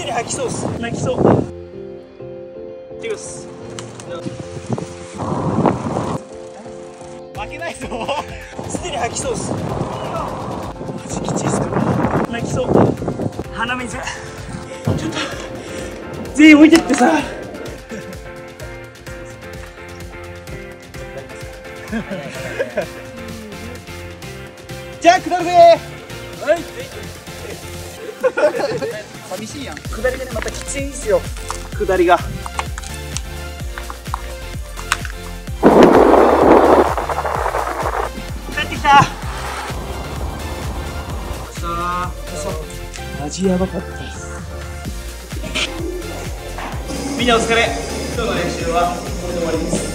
でに吐きそうっす。泣きそう。いきます。負けないぞ。すでに吐きそうっす。マジきちいっすから。泣きそう。鼻水。ちょっと全員置いてってさ。じゃあ下るぜ。はい寂しいやん。下りがねまたきついんすよ。下りが。帰ってきた。さあマジやばかったです。みんなお疲れ。今日の練習はこれで終わりです